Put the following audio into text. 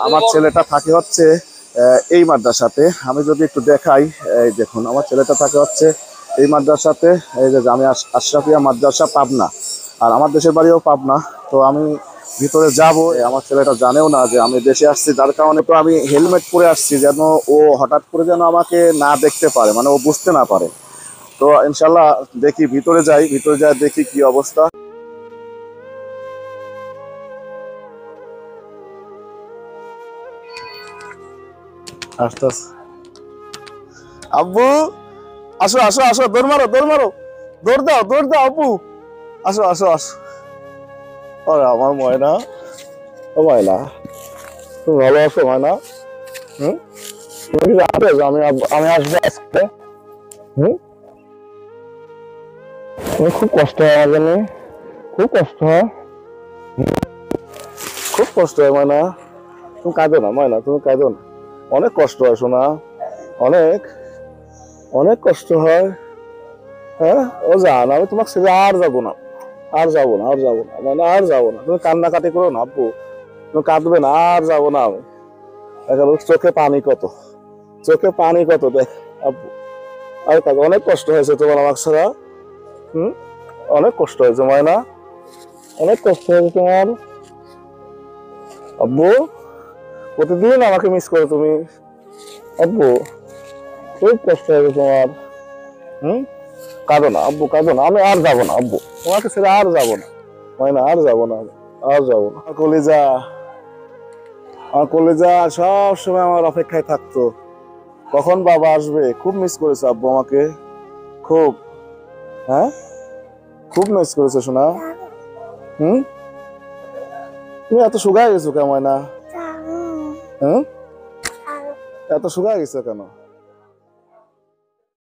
আমার ছেলেটা থাকে হচ্ছে এই মাদ্রাসাতে। আমি যদি একটু দেখাই, এই দেখুন, আমার ছেলেটা থাকে হচ্ছে এই মাদ্রাসাতে, এই যে আমি আশ- আশরাফিয়া মাদ্রাসা পাবনা। আর আমার দেশের বাড়িও পাবনা। তো আমি ভিতরে যাব আমার ছেলেটা জানেও না যে আমি দেশে আসছি, যার কারণে তো আমি হেলমেট পরে আসছি, যেন ও হঠাৎ করে যেন আমাকে না দেখতে পারে মানে ও বুঝতে না পারে। তো ইনশাল্লাহ দেখি, ভিতরে যাই ভিতরে যাই দেখি কি অবস্থা। আস্তে আস্তে। আব্বু, আসো আসো আসো, দৌড় মারো দৌড় মারো। দৌড় দাও দৌড় দাও, আব্বু। আসো আসো আসো। আরে, আমার ময়না। ও ময়না, তুমি ভালো আছো ময়না? হুম? তুমি কি জানতে আমি আমি আসব আজকে? হুম? তুমি খুব কষ্ট হয় আমার খুব কষ্ট হয়। খুব কষ্ট হয় ময়না। তুমি কাঁদো না ময়না, তুমি কাঁদো না। অনেক কষ্ট হয় শোনা অনেক। অনেক কষ্ট হয়। হ্যাঁ? ও জান, আমি তোমাকে ছেড়ে আর যাব না। আর যাব না, আর যাব না। মানে আর যাব না। তুমি কান্নাকাটি করো না, আব্বু। তুমি কাঁদবে না, আর যাব না আমি। দেখা চোখে পানি কত। চোখে পানি কত, দেখ, আব্বু। আর কাজ অনেক কষ্ট হয়েছে তোমার আমার ছাড়া। হুম? অনেক কষ্ট হয়েছে, ময়না। অনেক কষ্ট হয়েছে তোমার। আব্বু। প্রতিদিন আমাকে মিস করো তুমি। আব্বু, খুব কষ্ট হবে তোমার। হুম? কাঁদো না, আব্বু, কাঁদো না। আমি আর যাব না, আব্বু। তোমাকে ছেড়ে আর যাব না। ময়না আর যাব না আর যাব না। কলিজা, আমার কলিজা সব সময় আমার অপেক্ষায় থাকতো। কখন বাবা আসবে? খুব মিস করেছে আব্বু আমাকে। খুব। হ্যাঁ? খুব মিস করেছে শোনা হুম? তুমি এত শুকায় গেছো কেমন না হুম এত শুকায় গেছে কেন?